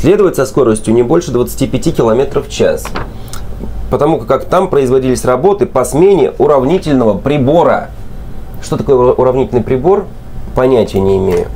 следовать со скоростью не больше 25 км в час. Потому как там производились работы по смене уравнительного прибора. Что такое уравнительный прибор? Понятия не имею.